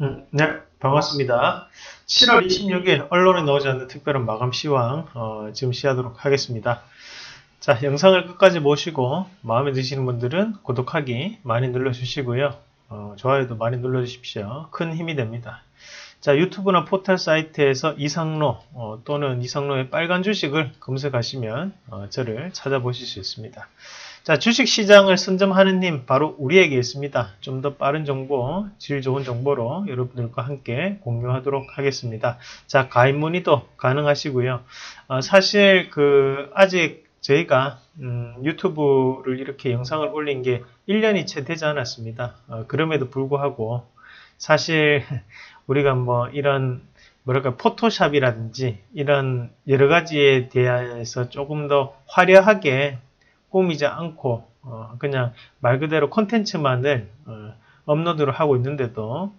음, 네, 반갑습니다. 7월 26일 언론에 나오지 않는 특별한 마감 시황 어, 지금 시하도록 하겠습니다. 자, 영상을 끝까지 보시고 마음에 드시는 분들은 구독하기 많이 눌러주시고요. 어, 좋아요도 많이 눌러주십시오. 큰 힘이 됩니다. 자, 유튜브나 포털 사이트에서 이상로 어, 또는 이상로의 빨간 주식을 검색하시면 어, 저를 찾아보실 수 있습니다. 자, 주식 시장을 선점하는 힘 바로 우리에게 있습니다. 좀 더 빠른 정보, 질 좋은 정보로 여러분들과 함께 공유하도록 하겠습니다. 자, 가입 문의도 가능하시고요. 어, 사실 그 아직 저희가 음, 유튜브를 이렇게 영상을 올린 게 1년이 채 되지 않았습니다. 어, 그럼에도 불구하고 사실 우리가 뭐 이런 뭐랄까 포토샵이라든지 이런 여러 가지에 대해서 조금 더 화려하게 꾸미지 않고 어, 그냥 말 그대로 콘텐츠만을 어, 업로드를 하고 있는데도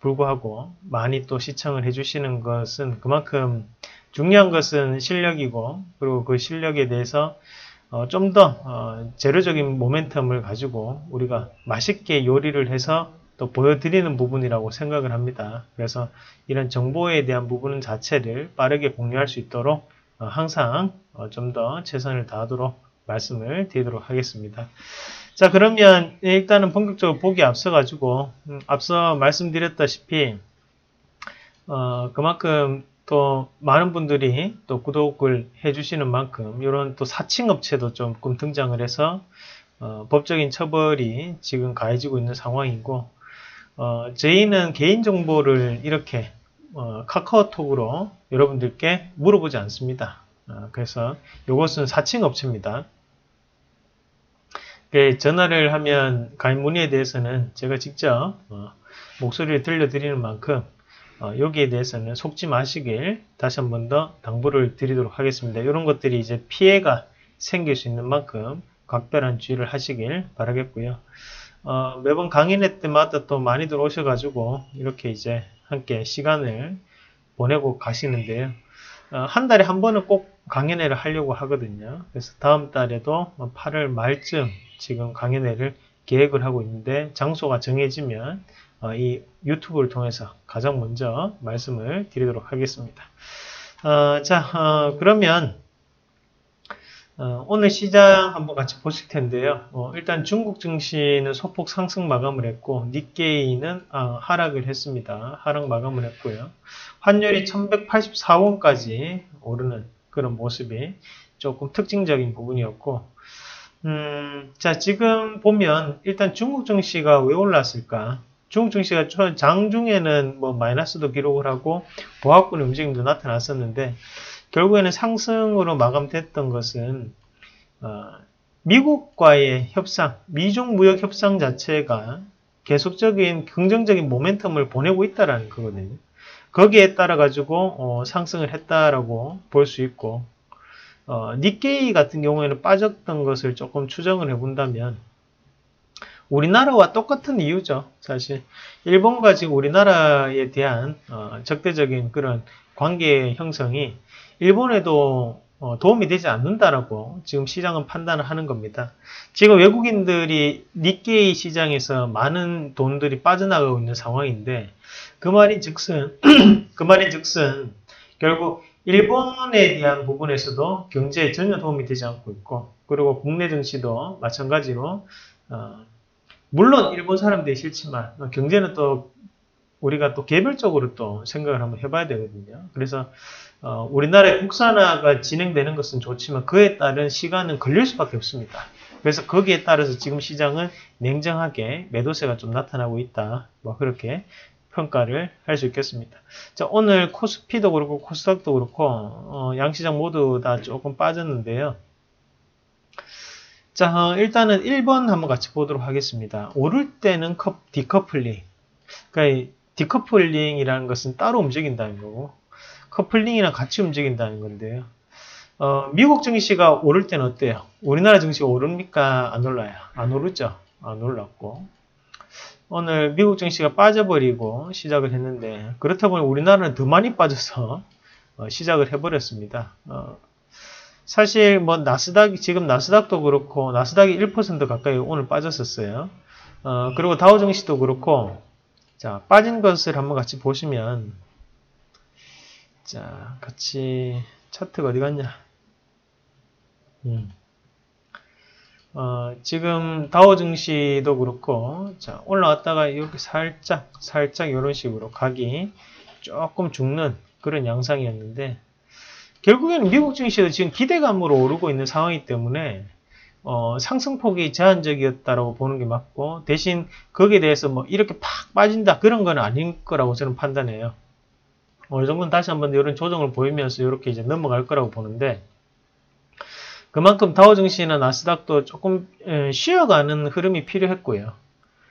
불구하고 많이 또 시청을 해주시는 것은 그만큼 중요한 것은 실력이고 그리고 그 실력에 대해서 어, 좀더 어, 재료적인 모멘텀을 가지고 우리가 맛있게 요리를 해서 또 보여드리는 부분이라고 생각을 합니다. 그래서 이런 정보에 대한 부분 자체를 빠르게 공유할 수 있도록 어, 항상 어, 좀더 최선을 다하도록 말씀을 드리도록 하겠습니다. 자 그러면 일단은 본격적으로 보기 앞서 가지고 음, 앞서 말씀드렸다시피 어, 그만큼 또 많은 분들이 또 구독을 해주시는 만큼 이런 또 사칭 업체도 조금 등장을 해서 어, 법적인 처벌이 지금 가해지고 있는 상황이고 어, 저희는 개인정보를 이렇게 어, 카카오톡으로 여러분들께 물어보지 않습니다. 어, 그래서 이것은 사칭 업체입니다. 그 전화를 하면 가입 문의에 대해서는 제가 직접 어, 목소리를 들려드리는 만큼 어, 여기에 대해서는 속지 마시길 다시 한 번 더 당부를 드리도록 하겠습니다. 이런 것들이 이제 피해가 생길 수 있는 만큼 각별한 주의를 하시길 바라겠고요. 어, 매번 강의회 때마다 또 많이들 오셔가지고 이렇게 이제 함께 시간을 보내고 가시는데요. 어, 한 달에 한 번은 꼭 강연회를 하려고 하거든요. 그래서 다음 달에도 8월 말쯤 지금 강연회를 계획을 하고 있는데 장소가 정해지면 어, 이 유튜브를 통해서 가장 먼저 말씀을 드리도록 하겠습니다. 어, 자, 어, 그러면 어, 오늘 시장 한번 같이 보실 텐데요. 어, 일단 중국 증시는 소폭 상승 마감을 했고 니케이는 아, 하락을 했습니다. 하락 마감을 했고요. 환율이 1184원까지 오르는 그런 모습이 조금 특징적인 부분이었고 음, 자, 지금 보면 일단 중국 증시가 왜 올랐을까? 중국 증시가 장중에는 뭐 마이너스도 기록을 하고 보합권의 움직임도 나타났었는데 결국에는 상승으로 마감됐던 것은 어, 미국과의 협상, 미중 무역 협상 자체가 계속적인 긍정적인 모멘텀을 보내고 있다라는 거거든요. 거기에 따라 가지고 어, 상승을 했다라고 볼 수 있고 어, 니케이 같은 경우에는 빠졌던 것을 조금 추정을 해본다면 우리나라와 똑같은 이유죠. 사실 일본과 지금 우리나라에 대한 어, 적대적인 그런 관계 형성이 일본에도 어, 도움이 되지 않는다라고 지금 시장은 판단을 하는 겁니다. 지금 외국인들이 니케이 시장에서 많은 돈들이 빠져나가고 있는 상황인데 그 말이 즉슨 그 말이 즉슨 결국 일본에 대한 부분에서도 경제에 전혀 도움이 되지 않고 있고 그리고 국내 증시도 마찬가지로 어, 물론 일본 사람들이 싫지만 경제는 또 우리가 또 개별적으로 또 생각을 한번 해봐야 되거든요. 그래서 어, 우리나라의 국산화가 진행되는 것은 좋지만 그에 따른 시간은 걸릴 수밖에 없습니다. 그래서 거기에 따라서 지금 시장은 냉정하게 매도세가 좀 나타나고 있다. 뭐 그렇게 평가를 할 수 있겠습니다. 자, 오늘 코스피도 그렇고 코스닥도 그렇고 어, 양시장 모두 다 조금 빠졌는데요. 자, 어, 일단은 1번 한번 같이 보도록 하겠습니다. 오를 때는 컵, 디커플링. 그러니까 디커플링이라는 것은 따로 움직인다는 거고 커플링이랑 같이 움직인다는 건데요. 어, 미국 증시가 오를 때는 어때요? 우리나라 증시가 오릅니까? 안 올라요? 안 오르죠? 안 올랐고 오늘 미국 증시가 빠져버리고 시작을 했는데 그렇다 보니 우리나라는 더 많이 빠져서 어, 시작을 해버렸습니다. 어, 사실 뭐 나스닥이 지금 나스닥도 그렇고 나스닥이 1% 가까이 오늘 빠졌었어요. 어, 그리고 다우 증시도 그렇고 자, 빠진 것을 한번 같이 보시면, 자, 같이, 차트가 어디 갔냐? 음. 어, 지금 다우 증시도 그렇고, 자, 올라왔다가 이렇게 살짝, 살짝 이런 식으로 각이 조금 죽는 그런 양상이었는데, 결국에는 미국 증시도 지금 기대감으로 오르고 있는 상황이기 때문에, 어, 상승폭이 제한적이었다라고 보는 게 맞고 대신 거기에 대해서 뭐 이렇게 팍 빠진다 그런 건 아닌 거라고 저는 판단해요. 어느 정도는 다시 한번 이런 조정을 보이면서 이렇게 이제 넘어갈 거라고 보는데 그만큼 다우 증시나 나스닥도 조금 쉬어가는 흐름이 필요했고요.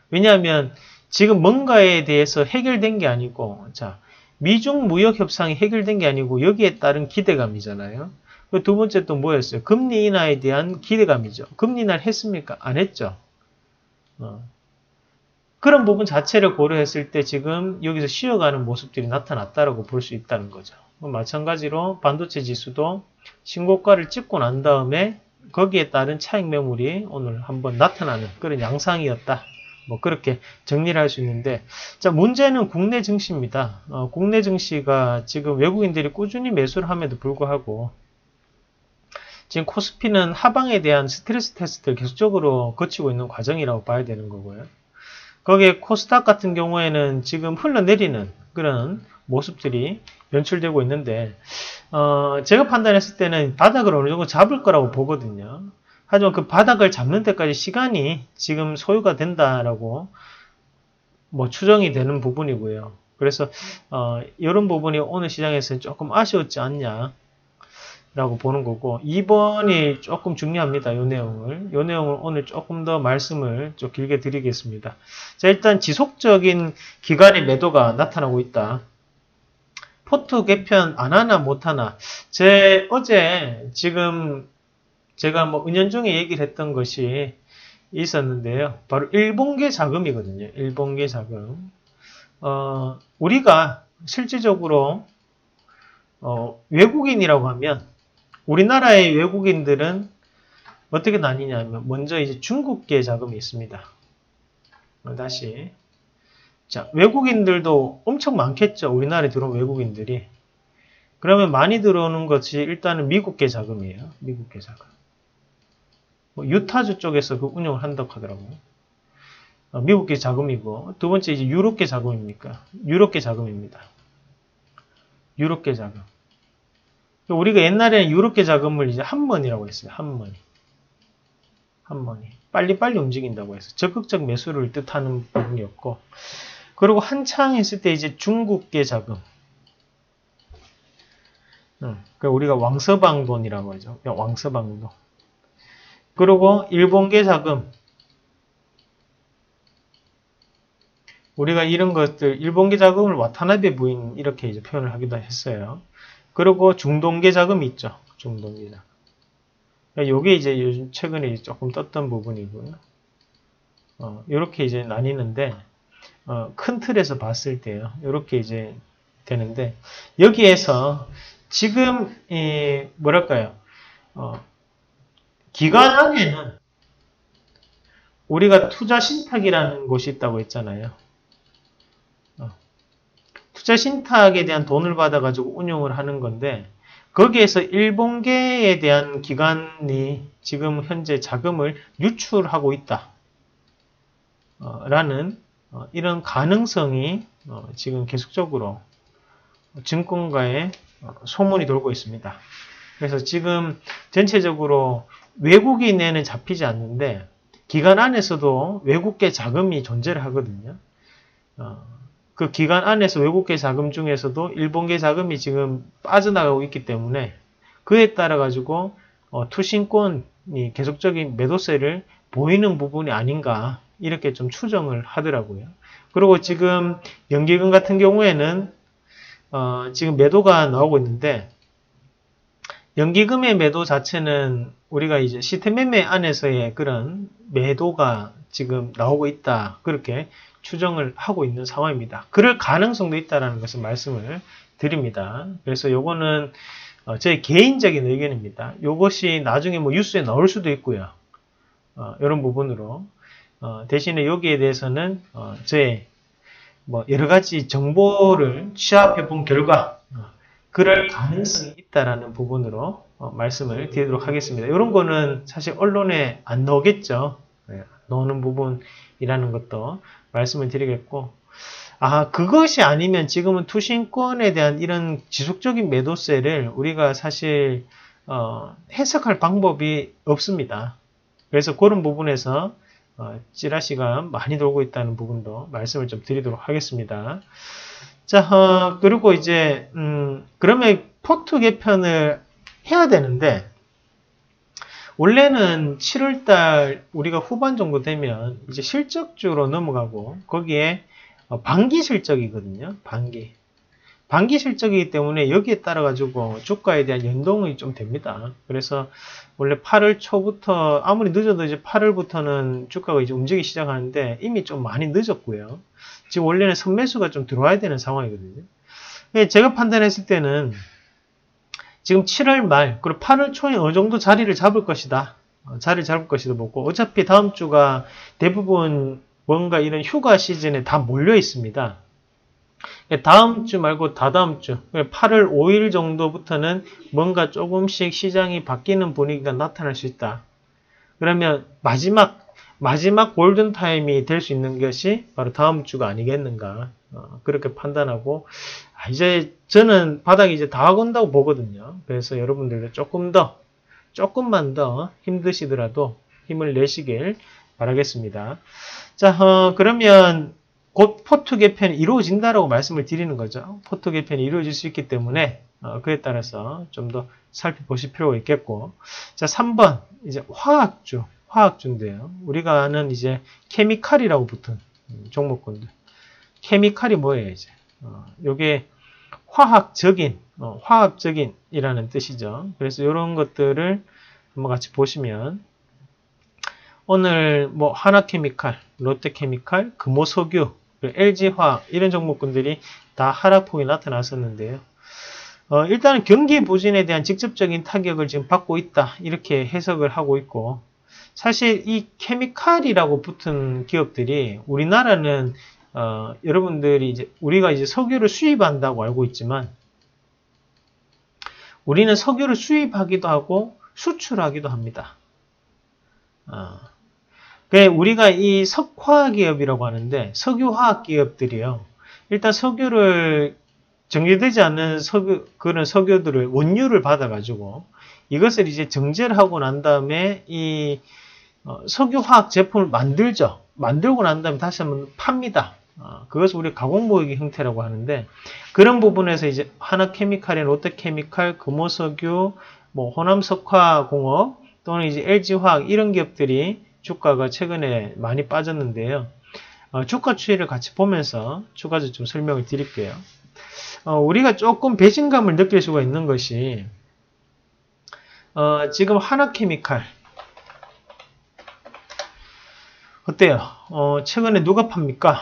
왜냐하면 지금 뭔가에 대해서 해결된 게 아니고 자 미중 무역 협상이 해결된 게 아니고 여기에 따른 기대감이잖아요. 그두 번째 또 뭐였어요? 금리 인하에 대한 기대감이죠. 금리 인하를 했습니까? 안 했죠. 어. 그런 부분 자체를 고려했을 때 지금 여기서 쉬어가는 모습들이 나타났다라고 볼 수 있다는 거죠. 마찬가지로 반도체 지수도 신고가를 찍고 난 다음에 거기에 따른 차익 매물이 오늘 한번 나타나는 그런 양상이었다. 뭐 그렇게 정리를 할 수 있는데 자 문제는 국내 증시입니다. 어, 국내 증시가 지금 외국인들이 꾸준히 매수를 함에도 불구하고 지금 코스피는 하방에 대한 스트레스 테스트를 계속적으로 거치고 있는 과정이라고 봐야 되는 거고요. 거기에 코스닥 같은 경우에는 지금 흘러내리는 그런 모습들이 연출되고 있는데 어, 제가 판단했을 때는 바닥을 어느 정도 잡을 거라고 보거든요. 하지만 그 바닥을 잡는 데까지 시간이 지금 소요가 된다라고 뭐 추정이 되는 부분이고요. 그래서 어, 이런 부분이 오늘 시장에서는 조금 아쉬웠지 않냐 라고 보는 거고 2번이 조금 중요합니다. 이 내용을 이 내용을 오늘 조금 더 말씀을 좀 길게 드리겠습니다. 자 일단 지속적인 기간의 매도가 나타나고 있다. 포트 개편 안 하나 못 하나 제 어제 지금 제가 뭐 은연 중에 얘기를 했던 것이 있었는데요. 바로 일본계 자금이거든요. 일본계 자금. 어, 우리가 실질적으로 어, 외국인이라고 하면 우리나라의 외국인들은 어떻게 나뉘냐면 먼저 이제 중국계 자금이 있습니다. 다시 자 외국인들도 엄청 많겠죠. 우리나라에 들어온 외국인들이 그러면 많이 들어오는 것이 일단은 미국계 자금이에요. 미국계 자금. 뭐 유타주 쪽에서 그 운영을 한다고 하더라고요. 어, 미국계 자금이고 두 번째 이제 유럽계 자금입니까? 유럽계 자금입니다. 유럽계 자금. 우리가 옛날에는 유럽계 자금을 이제 한번이라고 했어요. 한번이. 한번이. 빨리빨리 움직인다고 해서 적극적 매수를 뜻하는 부분이었고 그리고 한창 했을 때 이제 중국계 자금. 응. 그 우리가 왕서방돈이라고 하죠. 왕서방돈. 그리고 일본계 자금. 우리가 이런 것들 일본계 자금을 와타나베 부인 이렇게 이제 표현을 하기도 했어요. 그리고 중동계 자금이 있죠. 중동계 자금. 요게 이제 요즘 최근에 조금 떴던 부분이고요. 어, 이렇게 이제 나뉘는데 어, 큰 틀에서 봤을 때요. 이렇게 이제 되는데 여기에서 지금 이 뭐랄까요? 어, 기관 안에는 우리가 투자 신탁이라는 곳이 있다고 했잖아요. 투자 신탁에 대한 돈을 받아가지고 운용을 하는 건데 거기에서 일본계에 대한 기관이 지금 현재 자금을 유출하고 있다. 어, 라는 어, 이런 가능성이 어, 지금 계속적으로 증권가에 소문이 돌고 있습니다. 그래서 지금 전체적으로 외국인에는 잡히지 않는데 기관 안에서도 외국계 자금이 존재를 하거든요. 그 기간 안에서 외국계 자금 중에서도 일본계 자금이 지금 빠져나가고 있기 때문에 그에 따라 가지고 어, 투신권이 계속적인 매도세를 보이는 부분이 아닌가 이렇게 좀 추정을 하더라고요. 그리고 지금 연기금 같은 경우에는 어, 지금 매도가 나오고 있는데 연기금의 매도 자체는 우리가 이제 시스템 매매 안에서의 그런 매도가 지금 나오고 있다. 그렇게 추정을 하고 있는 상황입니다. 그럴 가능성도 있다는 것을 말씀을 드립니다. 그래서 요거는 어, 제 개인적인 의견입니다. 요것이 나중에 뭐 뉴스에 나올 수도 있고요. 어, 이런 부분으로 어, 대신에 여기에 대해서는 어, 제뭐 여러 가지 정보를 취합해 본 결과 어, 그럴 가능성이 있다라는 부분으로 어, 말씀을 드리도록 하겠습니다. 이런 거는 사실 언론에 안 나오겠죠. 네, 나오는 부분이라는 것도 말씀을 드리겠고 아 그것이 아니면 지금은 투신권에 대한 이런 지속적인 매도세를 우리가 사실 어, 해석할 방법이 없습니다. 그래서 그런 부분에서 어, 찌라시가 많이 돌고 있다는 부분도 말씀을 좀 드리도록 하겠습니다. 자, 어, 그리고 이제, 음, 그러면 포트 개편을 해야 되는데, 원래는 7월달 우리가 후반 정도 되면 이제 실적주로 넘어가고, 거기에 어, 반기 실적이거든요. 반기. 반기 실적이기 때문에 여기에 따라 가지고 주가에 대한 연동이 좀 됩니다. 그래서 원래 8월 초부터 아무리 늦어도 이제 8월부터는 주가가 이제 움직이기 시작하는데 이미 좀 많이 늦었고요. 지금 원래는 선매수가 좀 들어와야 되는 상황이거든요. 예, 제가 판단했을 때는 지금 7월 말 그리고 8월 초에 어느 정도 자리를 잡을 것이다. 어, 자리를 잡을 것이다 보고 어차피 다음 주가 대부분 뭔가 이런 휴가 시즌에 다 몰려 있습니다. 예, 다음 주 말고 다다음 주 8월 5일 정도부터는 뭔가 조금씩 시장이 바뀌는 분위기가 나타날 수 있다. 그러면 마지막 마지막 골든 타임이 될 수 있는 것이 바로 다음 주가 아니겠는가 어, 그렇게 판단하고 아, 이제 저는 바닥이 이제 다 온다고 보거든요. 그래서 여러분들도 조금 더 조금만 더 힘드시더라도 힘을 내시길 바라겠습니다. 자, 어, 그러면 곧 포트 개편이 이루어진다라고 말씀을 드리는 거죠. 포트 개편이 이루어질 수 있기 때문에 어, 그에 따라서 좀 더 살펴보실 필요가 있겠고 자 3번 이제 화학주 화학주인데요. 우리가 아는 이제 케미칼이라고 붙은 종목군들 케미칼이 뭐예요 이제 어, 요게 화학적인 어, 화학적인이라는 뜻이죠. 그래서 이런 것들을 한번 같이 보시면 오늘 뭐 하나케미칼, 롯데케미칼, 금호석유, LG화학 이런 종목군들이 다 하락폭이 나타났었는데요. 어, 일단은 경기 부진에 대한 직접적인 타격을 지금 받고 있다 이렇게 해석을 하고 있고 사실 이 케미칼이라고 붙은 기업들이 우리나라는 어, 여러분들이 이제 우리가 이제 석유를 수입한다고 알고 있지만 우리는 석유를 수입하기도 하고 수출하기도 합니다. 어, 그 우리가 이 석화 기업이라고 하는데 석유화학 기업들이요. 일단 석유를 정제되지 않는 석유 그런 석유들을 원유를 받아가지고 이것을 이제 정제를 하고 난 다음에 이 어, 석유화학 제품을 만들죠. 만들고 난 다음에 다시 한번 팝니다. 어, 그것을 우리 가공모의 형태라고 하는데 그런 부분에서 이제 하나케미칼의 롯데케미칼, 금호석유, 뭐 호남석화공업 또는 이제 LG화학 이런 기업들이 주가가 최근에 많이 빠졌는데요. 어, 주가 추이를 같이 보면서 추가적으로 좀 설명을 드릴게요. 어, 우리가 조금 배신감을 느낄 수가 있는 것이 어, 지금 하나케미칼 어때요? 어, 최근에 누가 팝니까?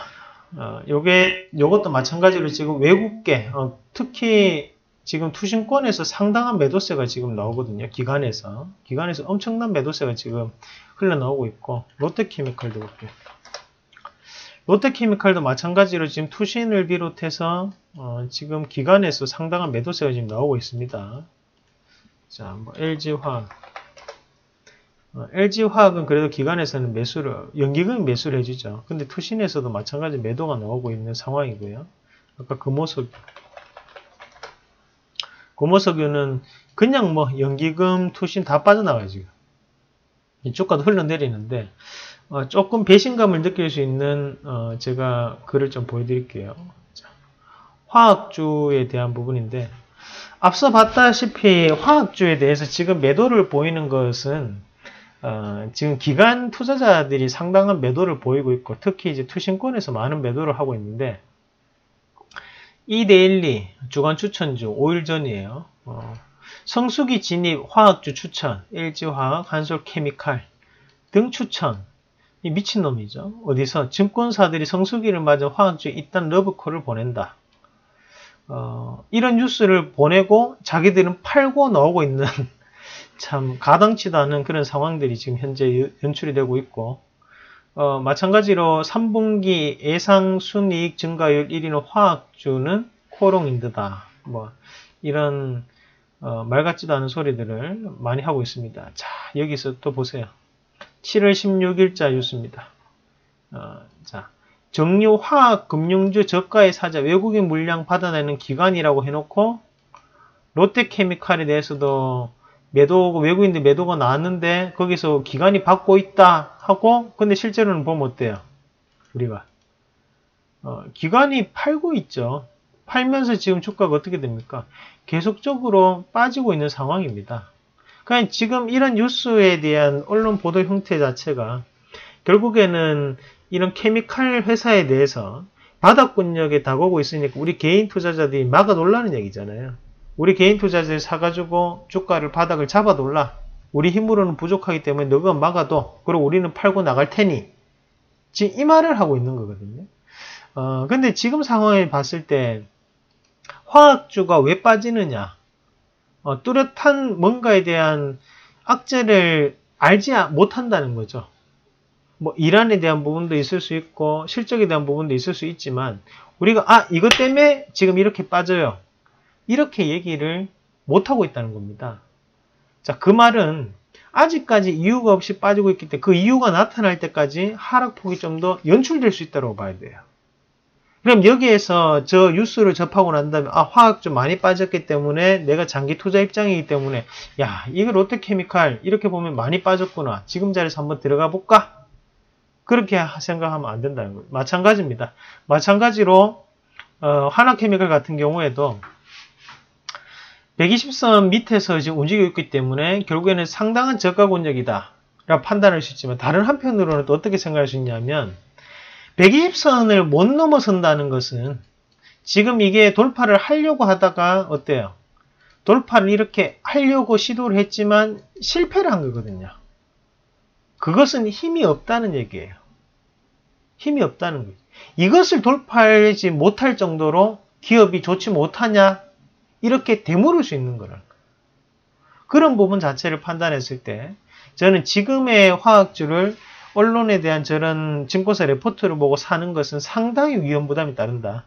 어, 요게 요것도 마찬가지로 지금 외국계 어, 특히 지금 투신권에서 상당한 매도세가 지금 나오거든요. 기관에서. 기관에서 엄청난 매도세가 지금 흘러나오고 있고 롯데케미칼도 볼게요. 롯데케미칼도 마찬가지로 지금 투신을 비롯해서 어, 지금 기관에서 상당한 매도세가 지금 나오고 있습니다. 자, 뭐 LG화학. 어, LG화학은 그래도 기관에서는 매수를, 연기금 매수를 해주죠. 근데 투신에서도 마찬가지 매도가 나오고 있는 상황이고요. 아까 금호석, 고모석유는 그냥 뭐 연기금, 투신 다 빠져나와요 지금. 이쪽가도 흘러내리는데 어, 조금 배신감을 느낄 수 있는 어, 제가 글을 좀 보여드릴게요. 자, 화학주에 대한 부분인데 앞서 봤다시피 화학주에 대해서 지금 매도를 보이는 것은 어, 지금 기관 투자자들이 상당한 매도를 보이고 있고 특히 이제 투신권에서 많은 매도를 하고 있는데 이데일리 주간 추천주 5일 전이에요. 어, 성수기 진입 화학주 추천, LG화학, 한솔케미칼 등 추천. 이 미친놈이죠. 어디서 증권사들이 성수기를 맞아 화학주에 일단 러브콜을 보낸다. 어, 이런 뉴스를 보내고 자기들은 팔고 나오고 있는 참 가당치도 않은 그런 상황들이 지금 현재 연출이 되고 있고 어, 마찬가지로 3분기 예상 순이익 증가율 1위는 화학주는 코롱인드다. 뭐 이런 어, 말 같지도 않은 소리들을 많이 하고 있습니다. 자 여기서 또 보세요. 7월 16일자 뉴스입니다. 어, 자 정유 화학 금융주 저가의 사자 외국인 물량 받아내는 기관이라고 해놓고 롯데케미칼에 대해서도 매도 외국인들 매도가 나왔는데 거기서 기관이 받고 있다 하고 근데 실제로는 보면 어때요? 우리가 어, 기관이 팔고 있죠. 팔면서 지금 주가가 어떻게 됩니까? 계속적으로 빠지고 있는 상황입니다. 그냥 지금 이런 뉴스에 대한 언론 보도 형태 자체가 결국에는 이런 케미칼 회사에 대해서 바닥권력에 다가오고 있으니까 우리 개인 투자자들이 막아 놀라는 얘기잖아요. 우리 개인 투자자들 사가지고 주가를 바닥을 잡아둘라. 우리 힘으로는 부족하기 때문에 너가 막아도 그리고 우리는 팔고 나갈 테니 지금 이 말을 하고 있는 거거든요. 어, 근데 지금 상황을 봤을 때 화학주가 왜 빠지느냐? 어, 뚜렷한 뭔가에 대한 악재를 알지 못한다는 거죠. 뭐 이란에 대한 부분도 있을 수 있고 실적에 대한 부분도 있을 수 있지만 우리가 아 이것 때문에 지금 이렇게 빠져요. 이렇게 얘기를 못하고 있다는 겁니다. 자, 그 말은 아직까지 이유가 없이 빠지고 있기 때문에 그 이유가 나타날 때까지 하락폭이 좀 더 연출될 수 있다고 봐야 돼요. 그럼 여기에서 저 뉴스를 접하고 난 다음에 아 화학 좀 많이 빠졌기 때문에 내가 장기 투자 입장이기 때문에 야 이거 롯데케미칼 이렇게 보면 많이 빠졌구나. 지금 자리에서 한번 들어가 볼까? 그렇게 생각하면 안 된다는 거예요. 마찬가지입니다. 마찬가지로 어, 하나케미칼 같은 경우에도 120선 밑에서 지금 움직이고 있기 때문에 결국에는 상당한 저가 권역이다. 라고 판단할 수 있지만 다른 한편으로는 또 어떻게 생각할 수 있냐면 120선을 못 넘어선다는 것은 지금 이게 돌파를 하려고 하다가 어때요? 돌파를 이렇게 하려고 시도를 했지만 실패를 한 거거든요. 그것은 힘이 없다는 얘기예요. 힘이 없다는 거죠. 이것을 돌파하지 못할 정도로 기업이 좋지 못하냐? 이렇게 되물을 수 있는 거를. 그런 부분 자체를 판단했을 때 저는 지금의 화학주를 언론에 대한 저런 증권사 레포트를 보고 사는 것은 상당히 위험 부담이 따른다.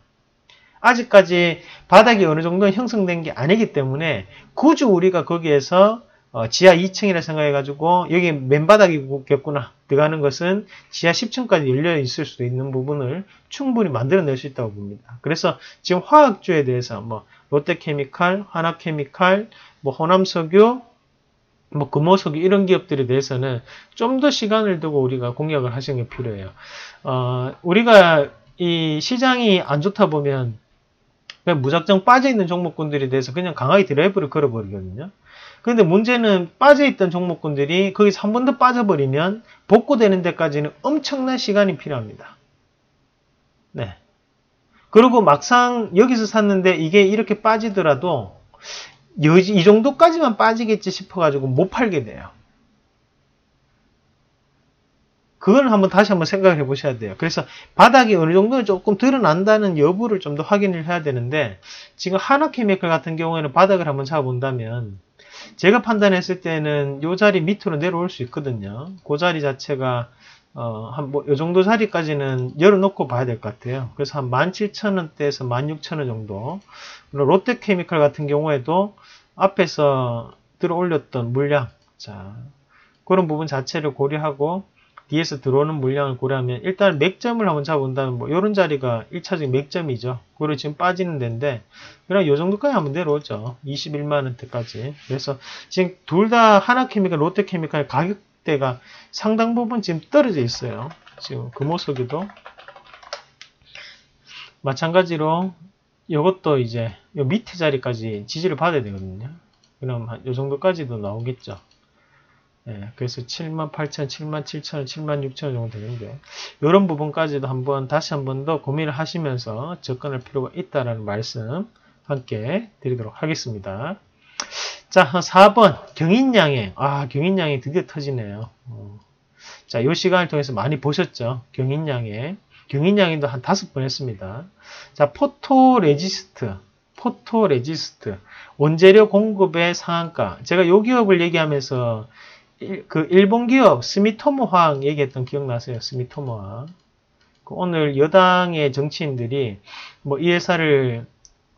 아직까지 바닥이 어느 정도 형성된 게 아니기 때문에 굳이 우리가 거기에서 어, 지하 2층이라 생각해가지고 여기 맨바닥이겠구나 들어가는 것은 지하 10층까지 열려 있을 수도 있는 부분을 충분히 만들어낼 수 있다고 봅니다. 그래서 지금 화학주에 대해서 뭐 롯데케미칼, 하나케미칼, 뭐 호남석유, 뭐 금호석유 이런 기업들에 대해서는 좀 더 시간을 두고 우리가 공략을 하시는 게 필요해요. 어, 우리가 이 시장이 안 좋다 보면 그냥 무작정 빠져 있는 종목군들에 대해서 그냥 강하게 드라이브를 걸어버리거든요. 그런데 문제는 빠져있던 종목군들이 거기서 한 번 더 빠져버리면 복구되는 데까지는 엄청난 시간이 필요합니다. 네. 그리고 막상 여기서 샀는데 이게 이렇게 빠지더라도 이 정도까지만 빠지겠지 싶어가지고 못 팔게 돼요. 그걸 한번 다시 한번 생각해 보셔야 돼요. 그래서 바닥이 어느 정도 조금 드러난다는 여부를 좀 더 확인을 해야 되는데 지금 하나케미컬 같은 경우에는 바닥을 한번 잡아본다면 제가 판단했을 때는 이 자리 밑으로 내려올 수 있거든요. 그 자리 자체가 어, 한, 뭐, 요 정도 자리까지는 열어놓고 봐야 될 것 같아요. 그래서 한 17,000원대에서 16,000원 정도. 롯데케미칼 같은 경우에도 앞에서 들어 올렸던 물량. 자, 그런 부분 자체를 고려하고, 뒤에서 들어오는 물량을 고려하면, 일단 맥점을 한번 잡아본다면, 뭐, 요런 자리가 1차적인 맥점이죠. 그리고 지금 빠지는 데인데, 그냥 요 정도까지 한번 내려오죠. 21만원대까지. 그래서 지금 둘 다 하나케미칼, 롯데케미칼 가격 때가 상당 부분 지금 떨어져 있어요. 지금 금호석에도 마찬가지로 이것도 이제 요 밑에 자리까지 지지를 받아야 되거든요. 그럼 한 요 정도까지도 나오겠죠. 예, 그래서 78,000, 77,000, 76,000 정도 되는데 이런 부분까지도 한번 다시 한 번 더 고민을 하시면서 접근할 필요가 있다라는 말씀 함께 드리도록 하겠습니다. 자, 4번 경인양행. 아, 경인양행 드디어 터지네요. 어. 자, 이 시간을 통해서 많이 보셨죠? 경인양행. 경인양행도 한 다섯 번 했습니다. 자, 포토레지스트. 포토레지스트. 원재료 공급의 상한가. 제가 요 기업을 얘기하면서 일, 그 일본 기업 스미토모 화학 얘기했던 기억나세요? 스미토모 화학. 그 오늘 여당의 정치인들이 뭐 이 회사를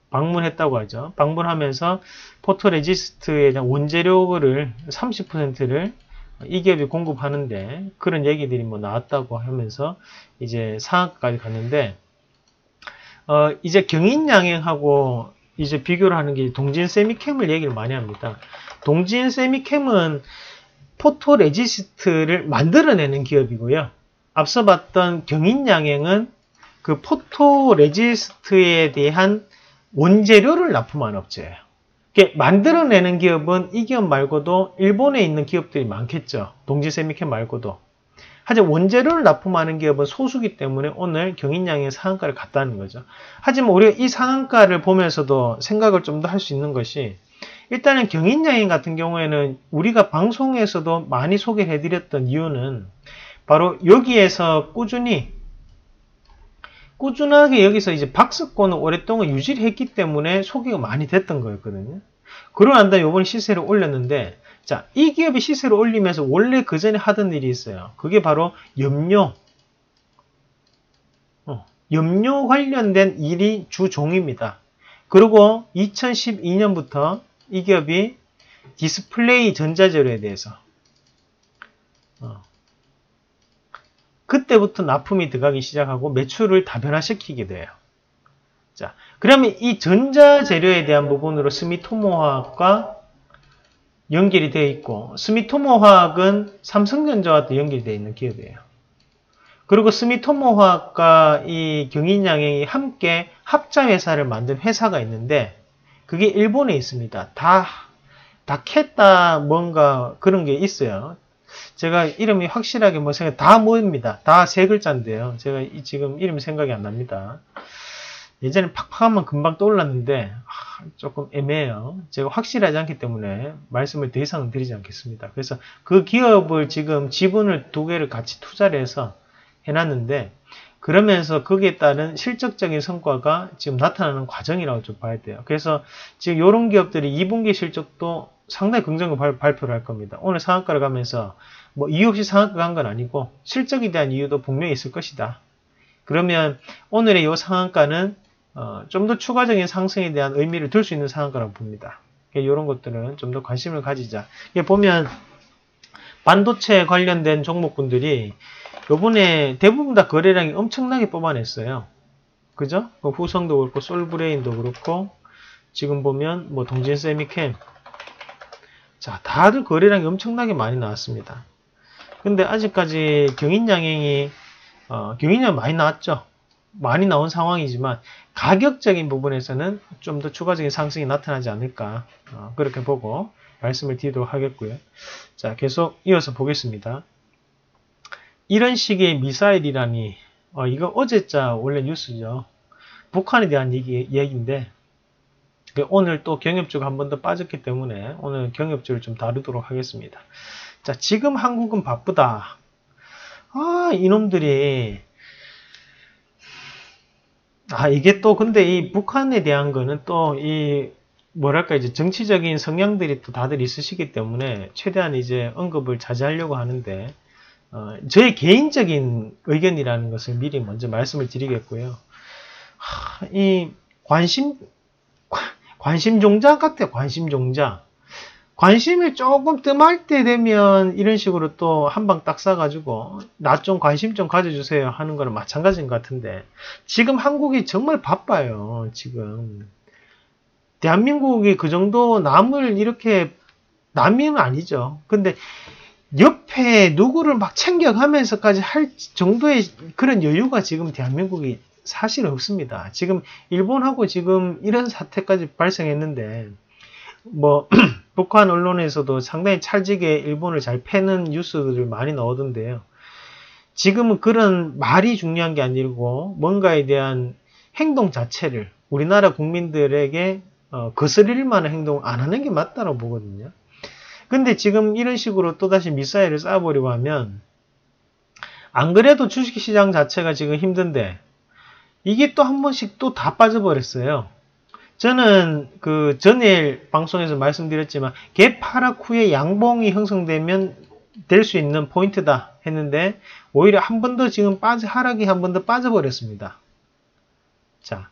방문했다고 하죠. 방문하면서 포토레지스트의 원재료를 30%를 이 기업이 공급하는데 그런 얘기들이 뭐 나왔다고 하면서 이제 상한가까지 갔는데 어 이제 경인양행하고 이제 비교를 하는 게 동진 세미캠을 얘기를 많이 합니다. 동진 세미캠은 포토레지스트를 만들어내는 기업이고요. 앞서 봤던 경인양행은 그 포토레지스트에 대한 원재료를 납품한 업체예요. 만들어내는 기업은 이 기업 말고도 일본에 있는 기업들이 많겠죠. 동진쎄미켐 말고도. 하지만 원재료를 납품하는 기업은 소수기 때문에 오늘 경인양행이 상한가를 갔다는 거죠. 하지만 우리가 이 상한가를 보면서도 생각을 좀 더 할 수 있는 것이 일단은 경인양인 같은 경우에는 우리가 방송에서도 많이 소개를 해드렸던 이유는 바로 여기에서 꾸준히 꾸준하게 여기서 이제 박스권을 오랫동안 유지를 했기 때문에 소개가 많이 됐던 거였거든요. 그러고 난 다음에 이번에 시세를 올렸는데 자, 이 기업이 시세를 올리면서 원래 그 전에 하던 일이 있어요. 그게 바로 염료. 어, 염료 관련된 일이 주종입니다. 그리고 2012년부터 이 기업이 디스플레이 전자재료에 대해서 어, 그때부터 납품이 들어가기 시작하고 매출을 다변화시키게 돼요. 자, 그러면 이 전자재료에 대한 부분으로 스미토모화학과 연결이 되어 있고 스미토모화학은 삼성전자와 또 연결이 되어 있는 기업이에요. 그리고 스미토모화학과 이 경인양행이 함께 합자회사를 만든 회사가 있는데 그게 일본에 있습니다. 다, 다케다 뭔가 그런 게 있어요. 제가 이름이 확실하게 뭐 생각 다 모입니다. 다 세 글자인데요. 제가 지금 이름이 생각이 안 납니다. 예전에 팍팍하면 금방 떠올랐는데 아, 조금 애매해요. 제가 확실하지 않기 때문에 말씀을 더 이상은 드리지 않겠습니다. 그래서 그 기업을 지금 지분을 두 개를 같이 투자를 해서 해놨는데 그러면서 거기에 따른 실적적인 성과가 지금 나타나는 과정이라고 좀 봐야 돼요. 그래서 지금 이런 기업들이 2분기 실적도 상당히 긍정적으로 발 표를 할 겁니다. 오늘 상한가를 가면서 뭐 이유 없이 상한가 간 건 아니고 실적에 대한 이유도 분명히 있을 것이다. 그러면 오늘의 이 상한가는 어, 좀 더 추가적인 상승에 대한 의미를 둘 수 있는 상한가라고 봅니다. 이런 것들은 좀 더 관심을 가지자. 보면 반도체 관련된 종목군들이 요번에 대부분 다 거래량이 엄청나게 뽑아냈어요. 그죠? 뭐 후성도 그렇고 솔브레인도 그렇고 지금 보면 뭐 동진 세미캠 자 다들 거래량이 엄청나게 많이 나왔습니다. 근데 아직까지 경인양행이 어, 경인양 많이 나왔죠. 많이 나온 상황이지만 가격적인 부분에서는 좀 더 추가적인 상승이 나타나지 않을까 어, 그렇게 보고 말씀을 드리도록 하겠고요. 자 계속 이어서 보겠습니다. 이런 식의 미사일이라니 어, 이거 어제자 원래 뉴스죠. 북한에 대한 얘기, 얘기인데 그 오늘 또 경협주가 한 번 더 빠졌기 때문에 오늘 경협주를 좀 다루도록 하겠습니다. 자 지금 한국은 바쁘다. 아 이놈들이 아 이게 또 근데 이 북한에 대한 거는 또 이 뭐랄까 이제 정치적인 성향들이 또 다들 있으시기 때문에 최대한 이제 언급을 자제하려고 하는데 어, 저의 개인적인 의견이라는 것을 미리 먼저 말씀을 드리겠고요. 하, 이 관심 관심 종자 같아요. 관심 종자. 관심이 조금 뜸할 때 되면 이런 식으로 또 한 방 딱 싸가지고 나 좀 관심 좀 가져주세요 하는 거는 마찬가지인 것 같은데 지금 한국이 정말 바빠요. 지금 대한민국이 그 정도 남을 이렇게 남이는 아니죠. 근데 옆에 누구를 막 챙겨가면서까지 할 정도의 그런 여유가 지금 대한민국이 사실 없습니다. 지금 일본하고 지금 이런 사태까지 발생했는데 뭐 북한 언론에서도 상당히 찰지게 일본을 잘 패는 뉴스들을 많이 나오던데요. 지금은 그런 말이 중요한 게 아니고 뭔가에 대한 행동 자체를 우리나라 국민들에게 어, 거스릴 만한 행동을 안 하는 게 맞다고 보거든요. 근데 지금 이런 식으로 또다시 미사일을 쏴버리고 하면 안 그래도 주식시장 자체가 지금 힘든데 이게 또 한 번씩 또 다 빠져버렸어요. 저는 그 전일 방송에서 말씀드렸지만 개파락 후에 양봉이 형성되면 될 수 있는 포인트다 했는데 오히려 한 번 더 지금 빠져 하락이 한 번 더 빠져버렸습니다. 자,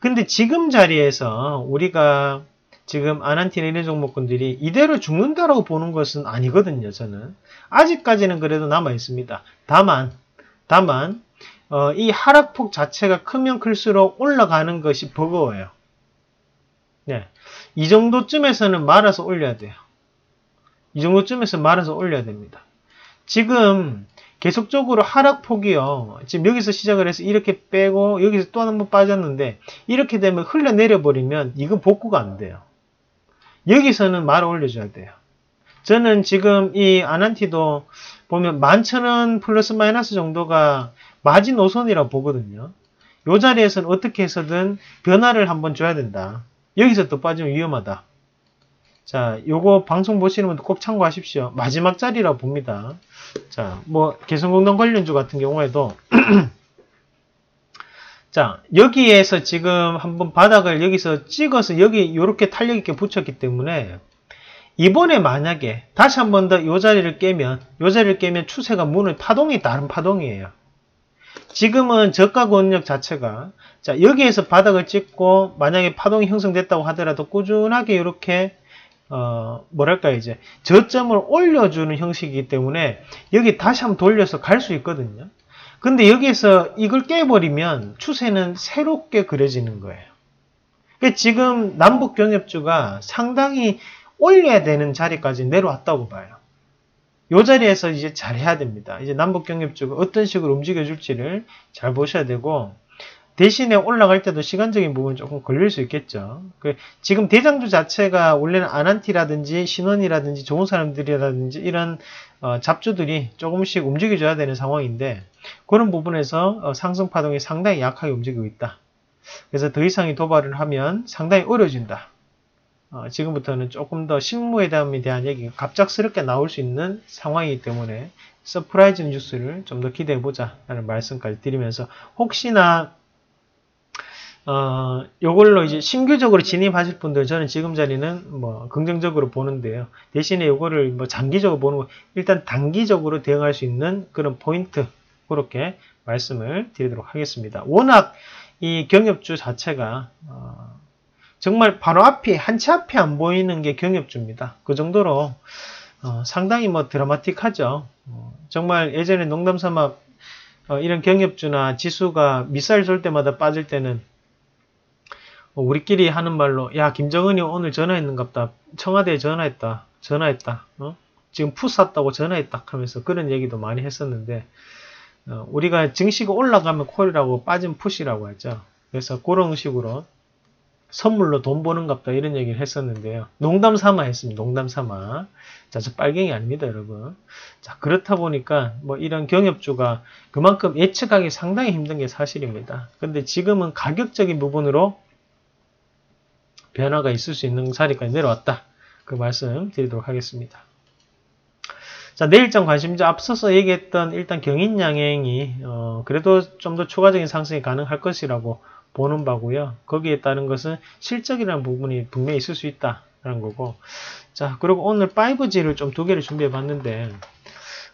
근데 지금 자리에서 우리가 지금 아난티나 이런 종목군들이 이대로 죽는다라고 보는 것은 아니거든요. 저는 아직까지는 그래도 남아 있습니다. 다만 다만 어, 이 하락폭 자체가 크면 클수록 올라가는 것이 버거워요. 네, 이 정도쯤에서는 말아서 올려야 돼요. 이 정도쯤에서 말아서 올려야 됩니다. 지금 계속적으로 하락폭이요. 지금 여기서 시작을 해서 이렇게 빼고 여기서 또 한 번 빠졌는데 이렇게 되면 흘러내려 버리면 이건 복구가 안 돼요. 여기서는 말아 올려줘야 돼요. 저는 지금 이 아난티도 보면 11,000원 플러스 마이너스 정도가 마지노선이라고 보거든요. 이 자리에서는 어떻게 해서든 변화를 한번 줘야 된다. 여기서 또 빠지면 위험하다. 자, 요거 방송 보시는 분들 꼭 참고하십시오. 마지막 자리라고 봅니다. 자, 뭐 개성공단 관련주 같은 경우에도 자, 여기에서 지금 한번 바닥을 여기서 찍어서 여기 이렇게 탄력 있게 붙였기 때문에 이번에 만약에 다시 한 번 더 이 자리를 깨면 이 자리를 깨면 추세가 문을 파동이 다른 파동이에요. 지금은 저가 권력 자체가 자 여기에서 바닥을 찍고 만약에 파동이 형성됐다고 하더라도 꾸준하게 이렇게 어 뭐랄까 이제 저점을 올려주는 형식이기 때문에 여기 다시 한번 돌려서 갈 수 있거든요. 근데 여기에서 이걸 깨버리면 추세는 새롭게 그려지는 거예요. 그러니까 지금 남북 경협주가 상당히 올려야 되는 자리까지 내려왔다고 봐요. 이 자리에서 이제 잘 해야 됩니다. 이제 남북 경협주가 어떤 식으로 움직여줄지를 잘 보셔야 되고 대신에 올라갈 때도 시간적인 부분 조금 걸릴 수 있겠죠. 그 지금 대장주 자체가 원래는 아난티라든지 신원이라든지 좋은 사람들이라든지 이런 어, 잡주들이 조금씩 움직여줘야 되는 상황인데 그런 부분에서 어, 상승 파동이 상당히 약하게 움직이고 있다. 그래서 더 이상의 도발을 하면 상당히 어려워진다. 어, 지금부터는 조금 더 실무에 대한 얘기가 갑작스럽게 나올 수 있는 상황이기 때문에 surprise 뉴스를 좀 더 기대해보자 라는 말씀까지 드리면서 혹시나 어, 요걸로 이제 신규적으로 진입하실 분들 저는 지금 자리는 뭐 긍정적으로 보는데요. 대신에 요거를 뭐 장기적으로 보는 거 일단 단기적으로 대응할 수 있는 그런 포인트 그렇게 말씀을 드리도록 하겠습니다. 워낙 이 경협주 자체가 어, 정말 바로 앞에 한치 앞에 안 보이는 게 경협주입니다. 그 정도로 어, 상당히 뭐 드라마틱하죠. 어, 정말 예전에 농담삼아 어, 이런 경협주나 지수가 미사일 쏠 때마다 빠질 때는 어, 우리끼리 하는 말로 야 김정은이 오늘 전화했는갑다. 청와대에 전화했다. 전화했다. 어? 지금 푸 샀다고 전화했다. 하면서 그런 얘기도 많이 했었는데 어, 우리가 증시가 올라가면 콜이라고 빠진 푸시라고 하죠. 그래서 그런 식으로 선물로 돈 버는갑다 이런 얘기를 했었는데요. 농담 삼아 했습니다. 농담 삼아. 자저 빨갱이 아닙니다 여러분. 자 그렇다 보니까 뭐 이런 경협주가 그만큼 예측하기 상당히 힘든 게 사실입니다. 근데 지금은 가격적인 부분으로 변화가 있을 수 있는 자리까지 내려왔다. 그 말씀 드리도록 하겠습니다. 자, 내일장 관심자 앞서서 얘기했던 일단 경인 양행이 어, 그래도 좀 더 추가적인 상승이 가능할 것이라고 보는 바고요. 거기에 따른 것은 실적이라는 부분이 분명히 있을 수 있다라는 거고. 자, 그리고 오늘 5G를 좀 두 개를 준비해 봤는데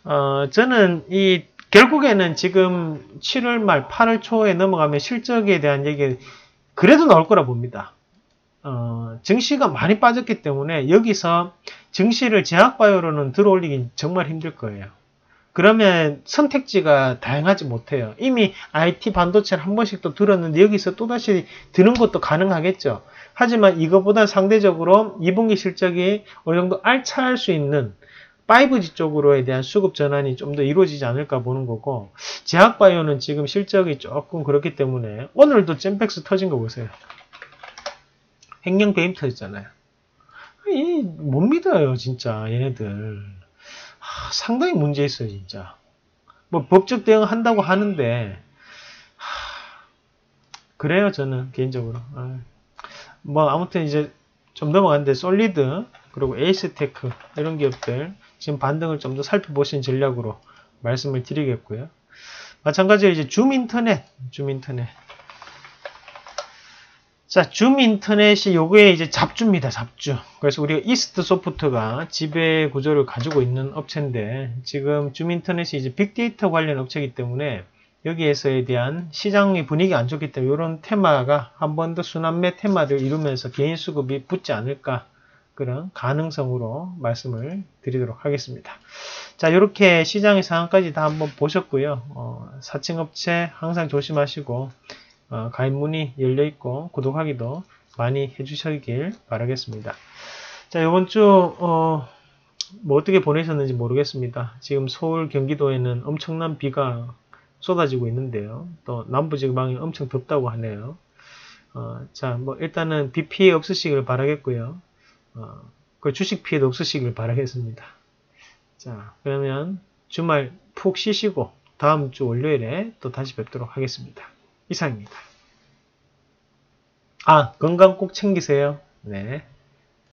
어, 저는 이 결국에는 지금 7월 말 8월 초에 넘어가면 실적에 대한 얘기 그래도 나올 거라 봅니다. 어, 증시가 많이 빠졌기 때문에 여기서 증시를 제약바이오로는 들어올리기 정말 힘들 거예요. 그러면 선택지가 다양하지 못해요. 이미 IT 반도체를 한 번씩 또 들었는데 여기서 또다시 드는 것도 가능하겠죠. 하지만 이것보다 상대적으로 2분기 실적이 어느 정도 알차할 수 있는 5G 쪽으로에 대한 수급 전환이 좀 더 이루어지지 않을까 보는 거고 제약바이오는 지금 실적이 조금 그렇기 때문에 오늘도 젬백스 터진 거 보세요. 횡령 배임 터졌잖아요. 이, 못 믿어요, 진짜, 얘네들. 하, 상당히 문제 있어요, 진짜. 뭐, 법적 대응 한다고 하는데, 하, 그래요, 저는, 개인적으로. 아, 뭐, 아무튼 이제 좀 넘어갔는데, 솔리드, 그리고 에이스테크, 이런 기업들, 지금 반등을 좀 더 살펴보신 전략으로 말씀을 드리겠고요. 마찬가지로 이제 줌 인터넷, 줌 인터넷. 자, 줌 인터넷이 요거에 이제 잡주입니다, 잡주. 그래서 우리가 이스트 소프트가 지배 구조를 가지고 있는 업체인데, 지금 줌 인터넷이 이제 빅데이터 관련 업체이기 때문에, 여기에서에 대한 시장의 분위기 안 좋기 때문에, 이런 테마가 한 번 더 순환매 테마를 이루면서 개인 수급이 붙지 않을까, 그런 가능성으로 말씀을 드리도록 하겠습니다. 자, 이렇게 시장의 상황까지 다 한번 보셨고요. 어, 사칭 업체 항상 조심하시고, 어, 가입 문이 열려 있고 구독하기도 많이 해주시길 바라겠습니다. 자, 이번 주, 어, 뭐 어떻게 보내셨는지 모르겠습니다. 지금 서울, 경기도에는 엄청난 비가 쏟아지고 있는데요. 또 남부지방이 엄청 덥다고 하네요. 어, 자, 뭐 일단은 비 피해 없으시길 바라겠고요. 어, 그 주식 피해도 없으시길 바라겠습니다. 자, 그러면 주말 푹 쉬시고 다음 주 월요일에 또 다시 뵙도록 하겠습니다. 이상입니다. 아, 건강 꼭 챙기세요. 네.